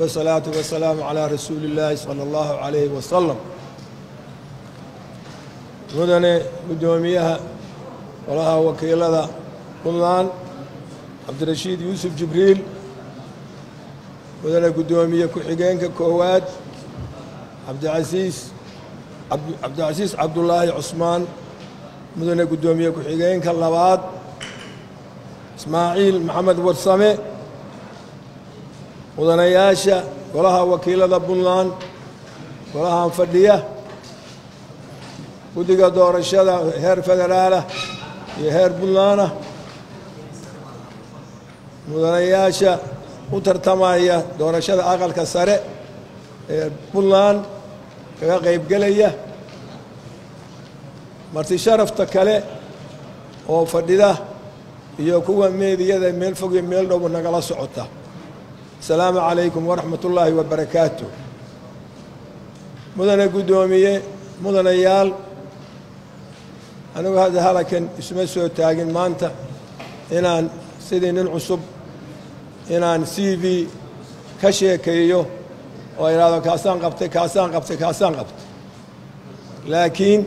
والصلاة والسلام على رسول الله صلى الله عليه وسلم. مدن قدوميها ولها وكيلة قلنا عبد الرشيد يوسف جبريل. مدن قدومية كحقين كوهوات عبد العزيز عبد العزيز عبد الله عثمان. مدن قدومية كحقين كاللواد إسماعيل محمد ورسامي. Mudanayaasha golaha wakiilada puntland golahan fadhiya guddiga doorashada heer federaalah iyo heer puntlandah mudanayaasha u tartamaya doorashada aqalka sare ee puntland kaga qaybgelaya marti sharafta kale oo fadhida iyo kuwa meediyada meel fog iyo meel dhow nagala socota asalaamu calaykum waraxmat ullaahi wabarakaatu mudane guddoomiye mudanayaal anigu hadda halakan isuma soo taagin maanta. Inaan sidii nin cusub inaan c v ka sheekeeyo oo idhaahdo kaasaan qabtay kaasaan qabtay kaasaan qabtay. Laakiin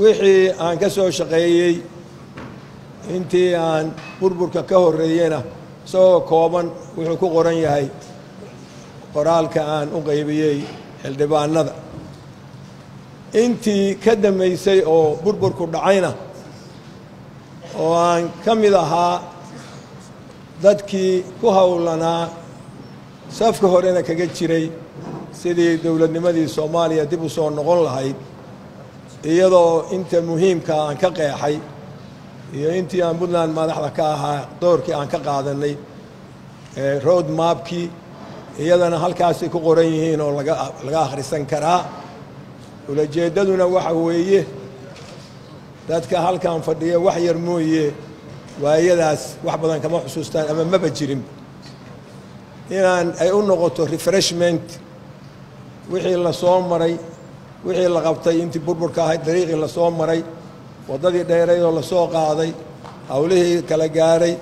wixii aan ka soo shaqeeyey intii aan burburka ka horreeyeyna isagoo kooban wuxuu ku qoran yahay qoraalka aan u qaybiyey xildhibaanada intii ka dambaysay oo burburku dhacayna oo aan ka mid ahaa dadkii ku howlanaa safka horena kaga jiray sidii dowladnimadii soomaaliya dib u soo noqon lahayd iyadoo inta muhiimka aan ka qeexay iyo intii aan puntland madaxda ka ahaa doorkii aan ka qaadanay road mapkii iyadana halkaasay ku qoran yihiin oo laga akhrisan karaa. Ulajeeddaduna waxa weeye dadka halkan fadhiya wax yar mooye waayadaas wax badan kama xusuustaan ama maba jirin. Inaan ay u noqoto refreshment wixii la soo maray wixii la qabtay intii burburka ahayd dariiqii la soo maray waddadii dheeraydoo la soo qaaday howlihii kala gaaray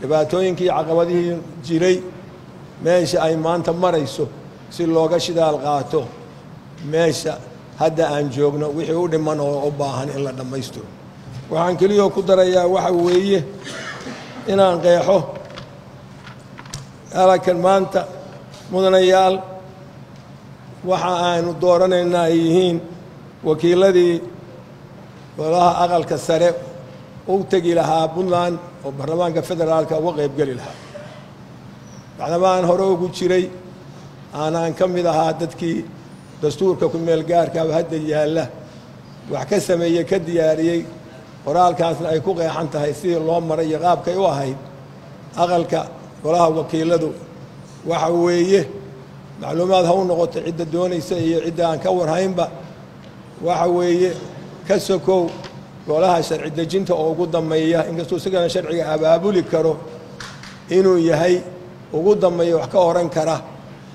dhibaatooyinkii caqabadihii jiray meesha ay maanta marayso si looga shidaal qaato meesha hadda aan joogno wixii u dhiman oo u baahan in la dhammaystiro waxaan keliyoo ku darayaa waxa weeye inaan qeexo halakan maanta mudanayaal waxa aanu dooranaynaa ay yihiin wakiiladii golaha aqalka sare u tegi lahaa puntland oo baarlamaanka federaalka uga qaybgeli lahaa. Bacdama aan hore ugu jiray aanaan ka mid ahaa dadkii dastuurka ku meel gaarkaaba hadda yaalla wax ka sameeyey ka diyaariyey qoraalkaasna ay ku qeexan tahay sidii loo maray iyo qaabkay u ahayd. Aqalka golaha wakiiladu waxa weeye macluumaad ha u noqoto cidda doonaysa iyo cidda aan ka warhaynba waxa weeye ka sokow golaha sharci dejinta oo ugu dambeeya inkastuu isagana sharciga abaabuli karo inuu yahay ugu dambeeya wax ka oran kara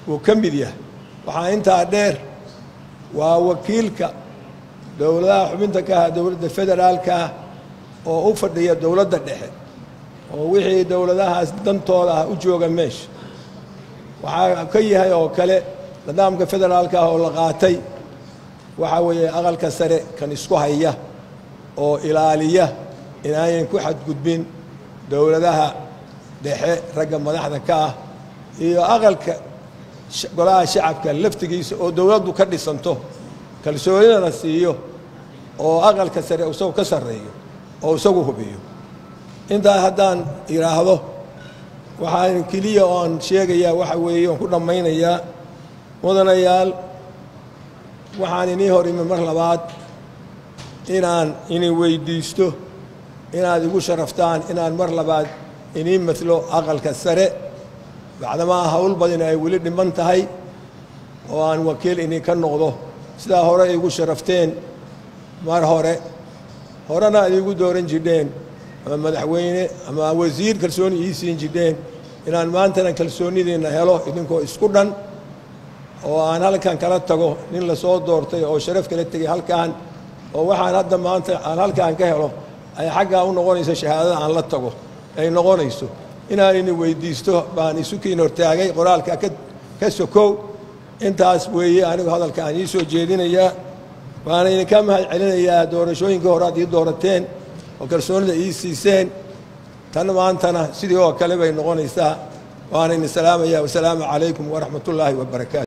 uu ka mid yahay. Waxaa intaa dheer waa wakiilka dowladaha xubinta ka aha dowladda federaalkaah oo u fadhiya dowladda dhexe oo wixii dowladahaas dantooda ah u jooga meesha waxaa ka yahay oo kale nidaamka federaalka ah oo la qaatay waxaa weeye aqalka sare kan isku haya oo ilaaliya inaayan ku xadgudbin dowladaha dhexe ragga madaxda ka ah iyo aqalka golaha shacabka laftigiisa oo dowladdu ka dhisanto kalsoonidana siiyo oo aqalka sare isagu ka sarreeyo oo isagu hubiyo. Intaa haddaan idhaahdo waxaan keliya oan sheegayaa waxa weeye oon ku dhammaynayaa mudanayaal waxaan inii hor imi mar labaad inaan ini weydiisto inaad igu sharaftaan inaan mar labaad inii matlo aqalka sare. Bacdamaa hawl badina ay weli dhiman tahay oo aan wakiil inii ka noqdo. Sidaa hore igu sharafteen mar hore. Horena ad iigu dooran jidheen ama madaxweyne ama wasiir kalsooni ii siin jidheen. Inaan maantana kalsoonidiinna helo idinkoo isku dhan oo aan halkan kala tago nin la soo doortay oo sharaf kala tegay halkan oo waxaan hadda maanta aan halkaan ka helo ay xaggaa u noqonayso shahaadada aan la tago ay noqonayso. Inaan idin weydiisto baan isukiin hortaagay qoraalka ka sokow. Intaas weeye anigu hadalka aan ii soo jeedinayaa waana idinka mahad celinayaa doorashooyinka hore ad doorateen oo kalsoonida ii siiseen. Tan maantana sidii oo kale bay noqonaysaa. Waana idin salaamaya wasalaamu calaykum waraxmat ullaahi wabarakaatu